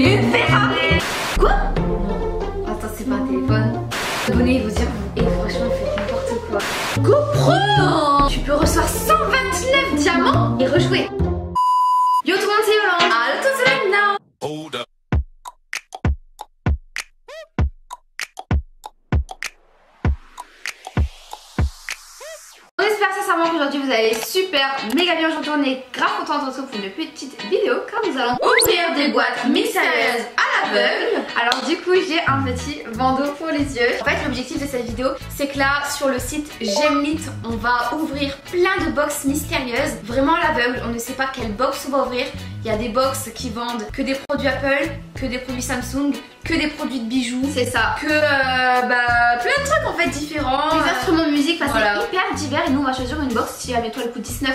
Une Ferrari Quoi Attends, c'est pas un téléphone. Abonnez vous dire, et franchement, faites n'importe quoi. GoPro Tu peux recevoir 129 diamants et rejouer. Super méga bien. Aujourd'hui on est grave content de retrouver pour une petite vidéo car nous allons ouvrir des boîtes mystérieuses à l'aveugle. Alors du coup j'ai un petit bandeau pour les yeux. En fait l'objectif de cette vidéo c'est que là sur le site Gemlit on va ouvrir plein de box mystérieuses. Vraiment à l'aveugle, on ne sait pas quelle box on va ouvrir. Il y a des box qui vendent que des produits Apple, que des produits Samsung, que des produits de bijoux. C'est ça. Que euh, bah, plein de trucs en fait différents. Des instruments de musique, enfin, Voilà. c'est hyper divers et nous on va choisir une box qui admettons elle coûte 19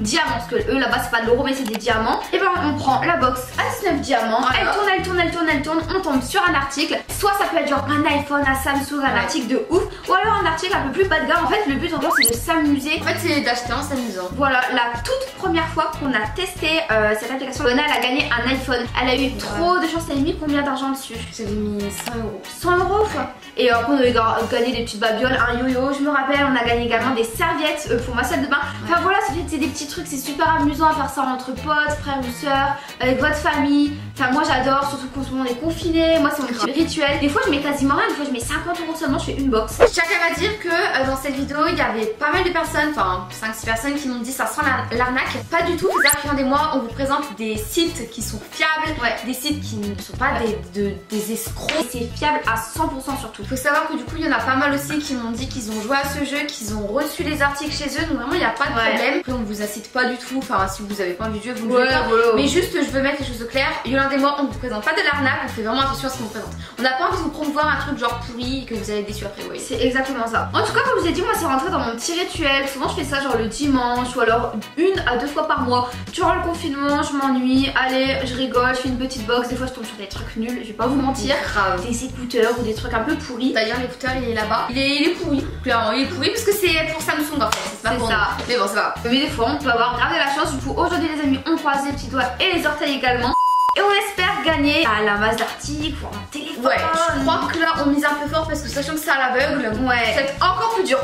diamants parce que eux là-bas c'est pas de l'euro mais c'est des diamants. Et ben on prend la box à 19 diamants, Voilà. elle tourne, elle tourne, elle tourne, elle tourne, on tombe sur un article. Soit ça peut être genre un iPhone, un Samsung, un Ouais. article de ouf, ou alors un article un peu plus bas de gamme. En fait le but en gros c'est de s'amuser. En fait c'est d'acheter en s'amusant. Voilà, la toute première fois qu'on a testé euh, cette application, Lona elle a gagné un iPhone. Elle a eu trop de chance, elle a mis combien d'argent dessus? J'avais mis 100 euros. 100 euros quoi. Et après on a ga- gagné des petites babioles, un yo-yo, je me rappelle, on a gagné également des serviettes euh, pour ma salle de bain. Enfin voilà, c'est des petits trucs, c'est super amusant à faire ça entre potes, frères ou sœurs, avec votre famille. Enfin moi j'adore, surtout quand tout le monde est confiné, moi c'est mon petit rituel. Des fois je mets quasiment rien, des fois je mets 50 euros seulement, je fais une box. Chacun va dire que euh, dans cette vidéo il y avait pas mal de personnes, enfin 5-6 personnes qui m'ont dit ça sent la- l'arnaque. Pas du tout, des mois on vous présente des sites qui sont fiables, Ouais. des sites qui ne sont pas des, de- des escrocs. C'est fiable à 100% surtout. Faut savoir que du coup il y en a pas mal aussi qui m'ont dit qu'ils ont joué à ce jeu, qu'ils ont reçu les articles chez eux, donc vraiment il n'y a pas de Ouais. problème. Après on vous pas du tout, enfin si vous avez pas envie de jouer, vous ne Ouais, jouez pas. voilà. Mais juste je veux mettre les choses au clair, Yolande et moi on vous présente pas de l'arnaque, on fait vraiment attention à ce qu'on vous présente. On n'a pas envie de vous promouvoir un truc genre pourri et que vous allez être déçus après, oui. C'est exactement ça. En tout cas, comme je vous ai dit, moi c'est rentré dans mon petit rituel. Souvent je fais ça genre le dimanche ou alors une à deux fois par mois. Durant le confinement, je m'ennuie. Allez, je rigole, je fais une petite box. Des fois je tombe sur des trucs nuls, je vais pas vous mentir. grave. Des écouteurs ou des trucs un peu pourris. D'ailleurs l'écouteur il est là-bas. Il est, il est pourri, clairement il est pourri parce que c'est pour Samsung en fait, c'est pas pour ça. nous. Mais bon ça va. Mais des fois on peut avoir grave de la chance. Du coup, aujourd'hui les amis, on croise les petits doigts et les orteils également. Et on espère gagner à la masse d'articles ou un téléphone. Ouais, je crois que là on mise un peu fort parce que sachant que c'est à l'aveugle, Ouais. ça va être encore plus dur.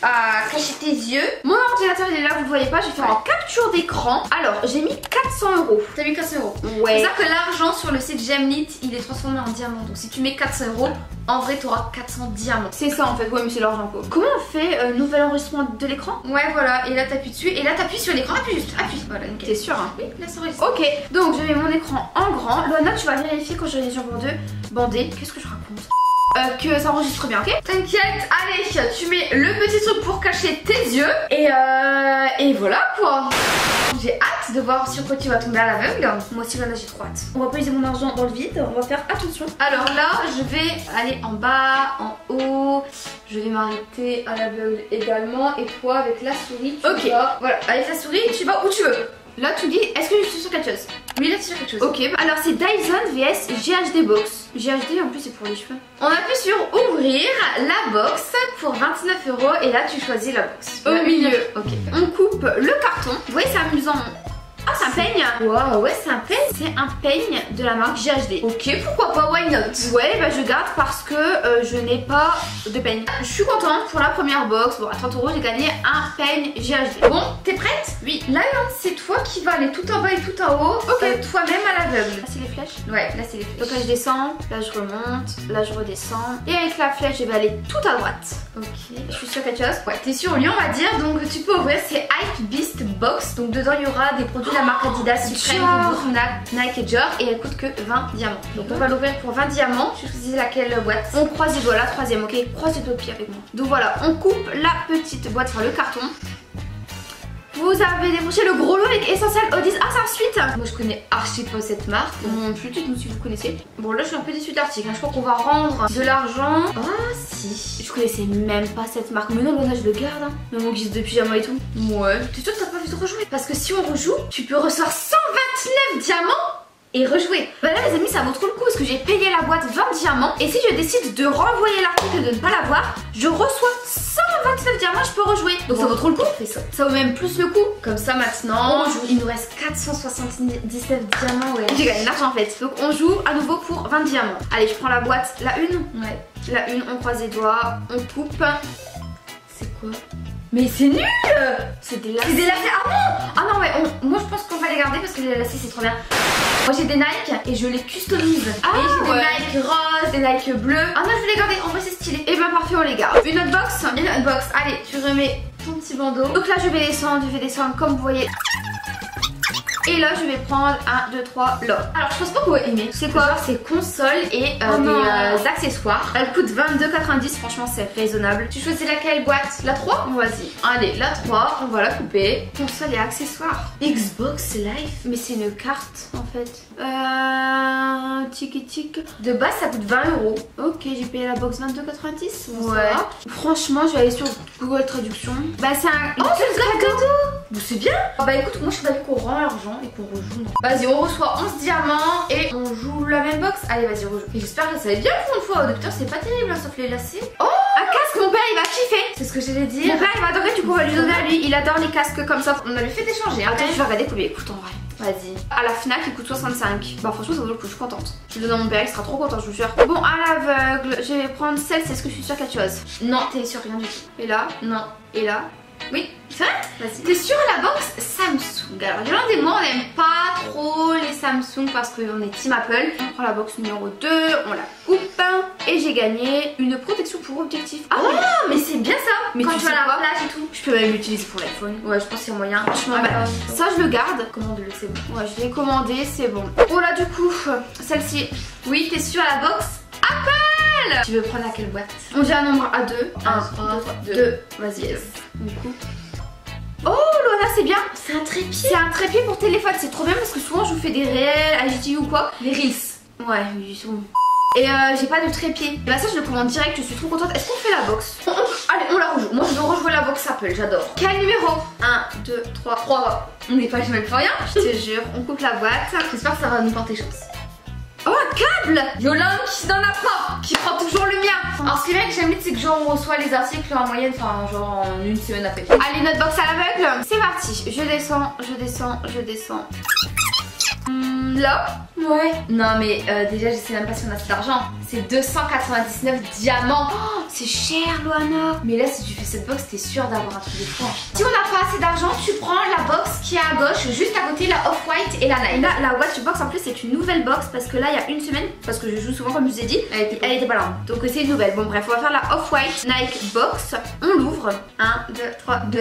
À cacher tes yeux. Mon ordinateur il est là, vous le voyez pas, je vais faire en capture d'écran. Alors, j'ai mis 400 euros. T'as mis 400 euros. Ouais. C'est ça que l'argent sur le site Gemlit il est transformé en diamant. Donc si tu mets 400 euros, en vrai t'auras 400 diamants. C'est ça en fait, ouais, mais c'est l'argent quoi. Comment on fait euh, nouvel enregistrement de l'écran? Ouais voilà, et là t'appuies dessus, et là t'appuies sur l'écran, appuie juste, appuie. Voilà, nickel. T'es sûr hein? Oui, là ça enregistre. Ok, donc je mets mon écran en grand. Loana, tu vas vérifier quand je les sur deux bandé. Qu'est-ce que je raconte? Euh, Que ça enregistre bien, ok T'inquiète, allez, tu mets le petit truc pour cacher tes yeux et euh, et voilà quoi. J'ai hâte de voir sur quoi tu vas tomber à l'aveugle. Moi aussi, Loana, j'ai trop hâte. On va pas mon argent dans le vide, on va faire attention. Alors là, je vais aller en bas, en haut. Je vais m'arrêter à l'aveugle également. Et toi, avec la souris, tu Ok. vas- Voilà, avec la souris, tu vas où tu veux. Là, tu dis, est-ce que je suis sur quelque chose Oui, là, fais quelque chose. Ok, alors c'est Dyson vs GHD Box. GHD en plus, c'est pour les cheveux. On appuie sur ouvrir la box pour 29 euros et là, tu choisis la box. Au milieu. Ok. On coupe le carton. Vous voyez, c'est amusant. Ah, c'est un peigne? Waouh, ouais, c'est un peigne. C'est un peigne de la marque GHD. Ok, pourquoi pas, why not? Ouais, bah je garde parce que euh, je n'ai pas de peigne. Je suis contente pour la première box. Bon, à 30 euros, j'ai gagné un peigne GHD. Bon, t'es prête? Oui. Là, c'est toi qui vas aller tout en bas et tout en haut, Ok. euh, toi-même à l'aveugle. Là, c'est les flèches? Ouais, là, c'est les Donc flèches. là, je descends, là, je remonte, là, je redescends. Et avec la flèche, je vais aller tout à droite. Ok. Je suis sur quelque chose. Ouais, t'es sur lui, on va dire. Donc, tu peux ouvrir, c'est Hype Beast Box. Donc, dedans, il y aura des produits la marque Adidas, Supreme, Nike, et Dior. Et elle coûte que 20 diamants. Donc, on va l'ouvrir pour 20 diamants. Tu choisis laquelle boîte On croise les doigts, la troisième, ok? Croise les doigts au pied avec moi. Donc voilà, on coupe la petite boîte, enfin le carton. Vous avez débouché le gros lot avec Essential Odys. Ah, c'est un suite Moi, je connais archi pas cette marque. Non plus, dites-nous si vous connaissez. Bon, là, je suis un peu déçue de l'article. hein. Je crois qu'on va rendre de l'argent. Ah, si. Je connaissais même pas cette marque. Mais non, Lona, je le garde. Hein. Même mon guise de pyjama et tout. Ouais. T'es sûre que t'as pas envie de rejouer Parce que si on rejoue, tu peux recevoir 129 diamants et rejouer. Bah là les amis ça vaut trop le coup parce que j'ai payé la boîte 20 diamants et si je décide de renvoyer l'article et de ne pas l'avoir, je reçois 129 diamants, je peux rejouer. Donc ça vaut trop le coup. fait ça. Ça vaut même plus le coup. Comme ça maintenant, On joue. il nous reste 477 diamants, ouais. J'ai gagné de l'argent en fait. Donc on joue à nouveau pour 20 diamants. Allez, je prends la boîte, la une. Ouais. La une, on croise les doigts, on coupe. C'est quoi? Mais c'est nul C'est des C'est des lacets Ah non Ah non ouais, on- moi je pense qu'on va les garder parce que les lacets c'est trop bien. Moi j'ai des Nike et je les customise. Ah, et j'ai ouais. des Nike roses, des Nike bleus. Ah non je vais les garder, en vrai c'est stylé. Et ben parfait on les garde. Une autre box Une autre box. Allez, tu remets ton petit bandeau. Donc là je vais descendre, je vais descendre comme vous voyez. Et là je vais prendre 1, 2, 3, là. Alors, je pense pas qu'on va aimer. C'est quoi? C'est console et euh, Oh des euh, accessoires. Elle coûte 22,90, franchement c'est raisonnable. Tu choisis laquelle boîte? La 3 Vas-y. Allez, la 3, on va la couper. Console et accessoires. Xbox Live. Mais c'est une carte en fait. Euh. Tiki tic. De base, ça coûte 20 euros. Ok, j'ai payé la box 22,90. Bon, ça Ouais. Franchement, je vais aller sur Google Traduction. Bah, c'est un. Oh, c'est un cadeau C'est bien Bah écoute, moi je suis d'avis qu'on rend l'argent et qu'on rejoue. Vas-y, on reçoit 11 diamants et on joue la même box. Allez, vas-y, rejoue. Et j'espère que ça va être bien pour une fois. Au docteur, c'est pas terrible, hein, sauf les lacets. Oh Un casque, mon père il va kiffer. C'est ce que j'allais dire. Mon père il va adorer, du coup, on va lui donner à lui. Il adore les casques comme ça. On a lui fait échanger. hein, Attends, je vais regarder combien il coûte en vrai. Vas-y. À la Fnac, il coûte 65. Bah, franchement, ça vaut le coup, je suis contente. Je le donne à mon père, il sera trop content, je vous jure. Bon, à l'aveugle, je vais prendre celle, c'est ce que je suis sûre qu'elle chose. Non, t'es sur rien du tout. Et là, Non. et là? Oui, c'est vrai Vas-y. T'es sur la box Samsung. Alors, Yolande et moi, on n'aime pas trop les Samsung parce qu'on est Team Apple. On prend la box numéro 2, on la coupe. Et j'ai gagné une protection pour objectif. Ah, mais c'est bien ça Mais Quand tu vas sais à la quoi plage et tout. Je peux même l'utiliser pour l'iPhone. Ouais, je pense qu'il y a moyen. Franchement, Ah, bah, bah, ça je le garde. Commande-le, c'est bon. Ouais, je l'ai commandé, c'est bon. Oh là, du coup, celle-ci. Oui, t'es sur la box Apple Tu veux prendre à quelle boîte On dit un nombre à 2. 1, Un, 2, trois, 3, deux. 2. Vas-y, yes. Du coup. Oh, Loana, c'est bien. C'est un trépied. C'est un trépied pour téléphone. C'est trop bien parce que souvent je vous fais des réels, IGTV ou quoi. Les Reels. Ouais, ils sont. Et euh, j'ai pas de trépied. Bah, ça, je le commande direct. Je suis trop contente. Est-ce qu'on fait la box? Allez, on la rejoue. Moi, je veux rejouer la box Apple, j'adore. Quel numéro? 1, 2, 3, 3. On n'est pas jamais pour rien. Je te jure, on coupe la boîte. J'espère que ça va nous porter chance. Oh, un câble Yolande qui n'en a pas, qui prend toujours le mien. Alors, ce qui est bien que j'aime bien, c'est que genre on reçoit les articles en moyenne, enfin, genre en une semaine après. Allez, notre box à l'aveugle. C'est parti. Je descends, je descends, je descends. Là Ouais. Non, mais euh, déjà, je sais même pas si on a assez d'argent. C'est 299 diamants. Oh, c'est cher, Loana. Mais là, si tu fais cette box, t'es sûr d'avoir un truc de fou. hein. Si on n'a pas assez d'argent, tu prends la box qui est à gauche, juste à côté, la Off-White et la Nike. Là, la Watch Box en plus c'est une nouvelle box parce que là il y a une semaine, parce que je joue souvent comme je vous ai dit, Elle était elle était pas là. Donc c'est une nouvelle. Bon bref, on va faire la Off-White Nike Box. On l'ouvre. 1, 2, 3, 2.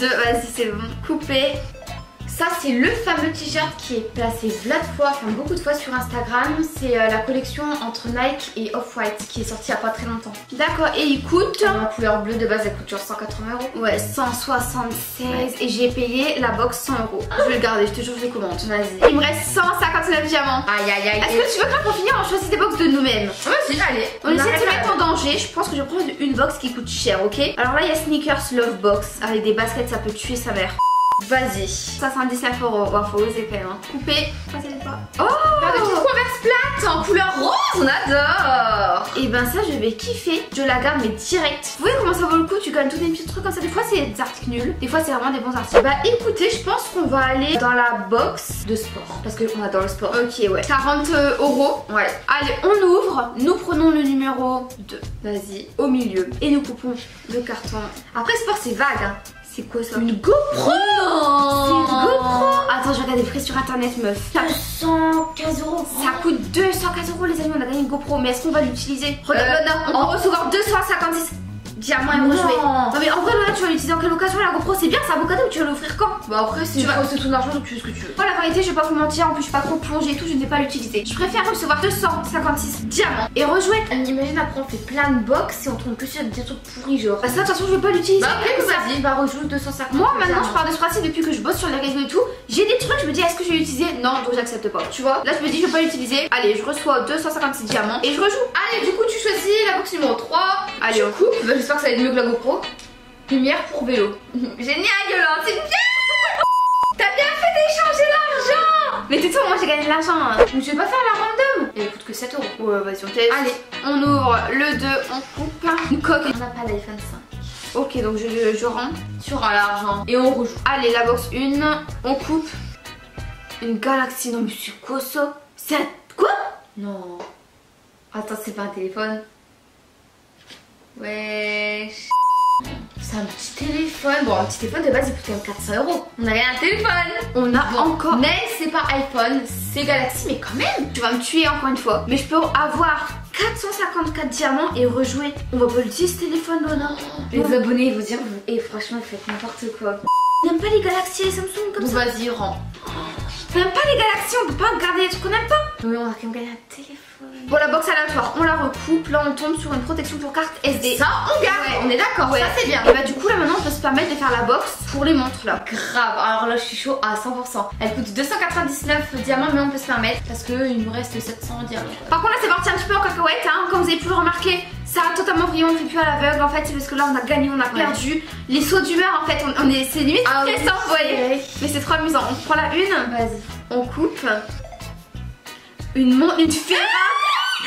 2, vas-y c'est bon. Coupé. Ça, c'est le fameux t-shirt qui est placé plein de fois, enfin beaucoup de fois sur Instagram. C'est euh, la collection entre Nike et Off-White qui est sortie il y a pas très longtemps. D'accord, et il coûte En couleur bleue de base, elle coûte genre 180 euros. Ouais, 176 et j'ai payé la box 100 euros. Je vais le garder, je te jure, je les commande. Vas-y. Il me reste 159 diamants. Aïe aïe aïe. Est-ce que tu veux que pour finir on choisit des box de nous-mêmes Vas-y, allez. On essaie de se mettre en danger. Je pense que je vais prendre une box qui coûte cher, ok? Alors là, il y a Sneakers Love Box avec des baskets, ça peut tuer sa mère. Vas-y. 79 euros. Ouais, faut oser quand même. hein. Coupé. Oh, des petites converse plates en couleur rose, on adore. Et ben ça, je vais kiffer. Je la garde, mais direct. Vous voyez comment ça vaut le coup? Tu gagnes tous des petits trucs comme ça. Des fois, c'est des articles nuls. Des fois, c'est vraiment des bons articles. Bah écoutez, je pense qu'on va aller dans la box de sport parce qu'on adore le sport. Ok, ouais. 40 euros. Ouais. Allez, on ouvre. Nous prenons le numéro 2 Vas-y. au milieu. Et nous coupons le carton. Après sport c'est vague. Hein. C'est quoi ça Une GoPro. C'est une GoPro Attends, je regarde les prix sur internet, meuf. Ça, 215 euros. ça coûte 215 euros, les amis. On a gagné une GoPro, mais est-ce qu'on va l'utiliser? Regarde, Euh, Lona, on va recevoir 256 Non. mais en vrai, Lona, tu vas l'utiliser en quelle occasion La GoPro, c'est bien, c'est un beau cadeau. Tu vas l'offrir quand? Bah après c'est vas- ton argent donc tu fais ce que tu veux. Moi, la vérité, je vais pas vous mentir. En plus, je suis pas trop plongée et tout. Je ne vais pas l'utiliser. Je préfère recevoir 256 diamants et rejouer. Imagine après on fait plein de box et on tombe plus sur des trucs pourris genre. Parce que de toute façon, je vais pas l'utiliser. Bah ça. vas-y, bah rejoue 250. Moi maintenant je pars de ce principe depuis que je bosse sur les réseaux et tout, j'ai des trucs, je me dis est-ce que je vais l'utiliser? Non donc j'accepte pas. Tu vois Là je me dis je vais pas l'utiliser. Allez je reçois 256 diamants et je rejoue. Allez, du coup, tu choisis la box numéro 3. Allez, on. Bah, J'espère que ça va être mieux que la GoPro. Lumière pour vélo. Génial, Yolande, c'est bien T'as bien fait d'échanger l'argent Mais tais-toi, moi j'ai gagné de l'argent. hein. Donc je vais pas faire la random. Et elle coûte que 7 euros. Ouais, vas-y, on teste. Allez, on ouvre le 2, on coupe. Une coque. On n'a pas l'iPhone 5. Ok, donc je, je rends sur l'argent. Et on rejoue. Allez, la box 1, on coupe. Une galaxie. Non, mais c'est quoi ça C'est un. Quoi? Non. Attends, c'est pas un téléphone. Wesh. C'est un petit téléphone. Bon, un petit téléphone de base il coûte quand même 400 euros. On a un téléphone. On a encore. Mais c'est pas iPhone, c'est Galaxy, mais quand même. Tu vas me tuer encore une fois. Mais je peux avoir 454 diamants et rejouer. On va pas l'utiliser ce téléphone, Lona. Les abonnés ils vont dire, et franchement, vous faites n'importe quoi. On n'aime pas les Galaxy et Samsung comme ça. Vas-y, rends. On n'aime pas les Galaxy, on peut pas garder les trucs qu'on n'aime pas. Oui, on a quand même gagné un téléphone. Bon, la box aléatoire, on la recoupe. Là, on tombe sur une protection pour carte SD. Ça, on garde. on est d'accord. Ça, c'est bien. Et bah, du coup, là, maintenant, on peut se permettre de faire la box pour les montres là. Grave. Alors là, je suis chaud à 100%. Elle coûte 299 diamants, mais on peut se permettre parce qu'il nous reste 700 diamants. Par contre, là, c'est parti un petit peu en cacahuète. Hein. Comme vous avez pu le remarquer, ça a totalement brillé. On ne fait plus à l'aveugle. En fait, c'est parce que là, on a gagné, on a perdu. Les sauts d'humeur, en fait, on, on est, c'est limite Ah oui, vous voyez. Mais c'est trop amusant. On prend la une. Vas-y. On coupe. Une montre, une Ferrari.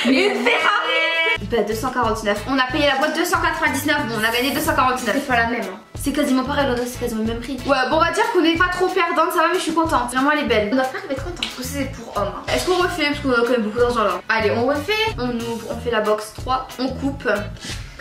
Une Ferrari Bah 249. On a payé la boîte 299, bon on a gagné 249. C'est pas la même. hein. C'est quasiment pareil, l'autre c'est quasiment le même prix. Ouais, bon on va dire qu'on n'est pas trop perdante, ça va mais je suis contente. Vraiment elle est belle. Notre frère va être content parce que c'est pour homme. hein. Est-ce qu'on refait? Parce qu'on a quand même beaucoup d'argent là. Allez, on refait. On ouvre, on fait la box 3, on coupe.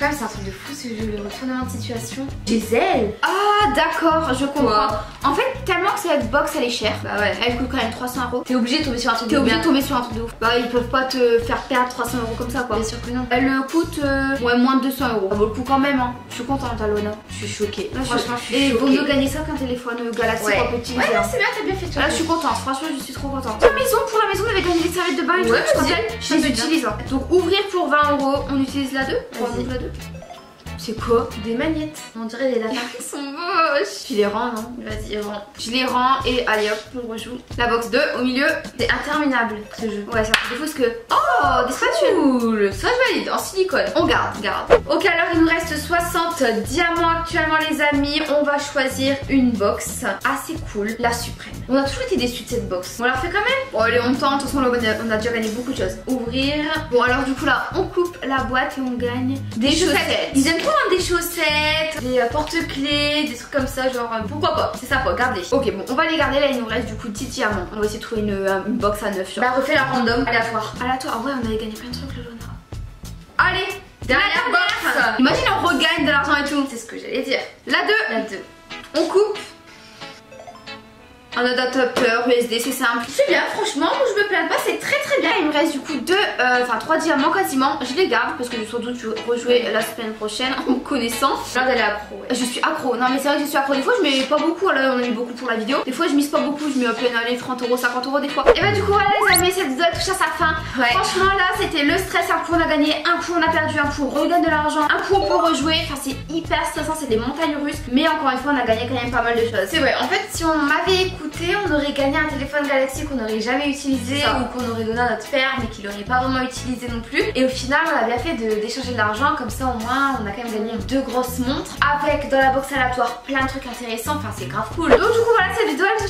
Quand même, c'est un truc de fou ce jeu, le retournement de situation. Des ailes Ah d'accord, je comprends. En fait, tellement que cette box elle est chère. Bah ouais, elle coûte quand même 300 euros. T'es obligé de tomber sur un truc T'es de obligé bien. de tomber sur un truc de ouf. Bah ils peuvent pas te faire perdre 300 euros comme ça quoi. Bien sûr que non. Elle coûte euh, ouais, moins de 200 euros. Ça vaut le coup quand même. Hein. Je suis contente, Alona. Je suis choquée. Là, Franchement, je suis Et vaut mieux choquée. gagner ça qu'un téléphone euh, Galaxy Ouais. utiliser. Ouais, non, c'est bien, t'as bien fait. tu Là, je suis contente. Franchement, je suis trop contente. La maison, pour la maison, on avait gagné des serviettes de bain et tout. Ouais, te rappelles? Je Ça, les utilise. hein. Donc, ouvrir pour 20 euros. On utilise la 2 On Vas-y. ouvre la 2 Thank you. C'est quoi Des magnettes. On dirait des lapins. Ils sont moches. Je les rends, non Vas-y, rends. Je les rends et allez hop, on rejoue. La box 2 au milieu. C'est interminable ce jeu. Ouais, ça fait des fous que. Oh, des spatules. Cool. Ça, je valide. En silicone. On garde, garde. Ok, alors il nous reste 60 diamants actuellement, les amis. On va choisir une box assez cool, la suprême. On a toujours été déçus de cette box. On la refait quand même Bon, allez, on tente. De toute façon, on a- déjà gagné beaucoup de choses. Ouvrir. Bon, alors du coup, là, on coupe la boîte et on gagne des, chaussettes. Ils aiment trop hein, des chaussettes, des euh, porte-clés, des trucs comme ça, genre euh, pourquoi pas C'est sympa, gardez. Ok, bon, on va les garder. Là, il nous reste du coup 10 diamants. On va essayer de trouver une, euh, une box à 9. Genre. Bah, refais la random aléatoire. toi, ah ouais, on avait gagné plein de trucs, le Lona. Allez, dernière box. Imagine, on regagne de l'argent et tout. C'est ce que j'allais dire. La 2. La 2. On coupe. Un adaptateur USD, c'est simple. C'est bien, franchement, je me plains pas, c'est très très bien. Il me reste du coup deux, euh, enfin trois diamants quasiment. Je les garde parce que je vais sans doute rejouer la semaine prochaine en me connaissant. Là, d'aller accro, ouais. Je suis accro. Non, mais c'est vrai que je suis accro. Des fois, je mets pas beaucoup. Là, on a mis beaucoup pour la vidéo. Des fois, je mise pas beaucoup. Je mets à peine allez, 30 euros, 50 euros des fois. Et bah, du coup, voilà, les amis, cette vidéo touche à sa fin. Ouais. Franchement, là, c'était le stress. Un coup, on a gagné. Un coup, on a perdu. Un coup, on regagne de l'argent. Un coup, on peut rejouer. Enfin, c'est hyper stressant. C'est des montagnes russes. Mais encore une fois, on a gagné quand même pas mal de choses. C'est vrai, en fait, si on m'avait écouté, on aurait gagné un téléphone Galaxy qu'on n'aurait jamais utilisé ou qu'on aurait donné à notre père mais qu'il n'aurait pas vraiment utilisé non plus. Et au final, on a bien fait de- d'échanger de l'argent, comme ça au moins on a quand même gagné deux grosses montres avec dans la box aléatoire plein de trucs intéressants. Enfin, c'est grave cool. Donc du coup voilà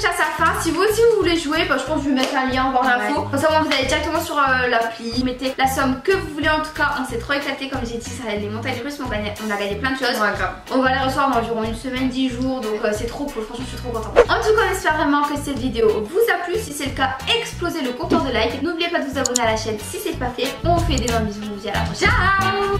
touche à sa fin. Si vous aussi vous voulez jouer bah, je pense que je vais mettre un lien en barre d'infos Comme ça vous allez directement sur euh, l'appli. Vous mettez la somme que vous voulez. En tout cas On s'est trop éclaté. Comme j'ai dit ça les montagnes russes mais on, gagne- on a gagné plein de choses. Ouais. On va les recevoir dans environ une semaine, 10 jours. Donc euh, c'est trop cool. Franchement je suis trop contente. En tout cas on espère vraiment que cette vidéo vous a plu. Si c'est le cas explosez le compteur de like N'oubliez pas de vous abonner à la chaîne si c'est pas fait. On vous fait des bisous, on vous dit à la prochaine. Ciao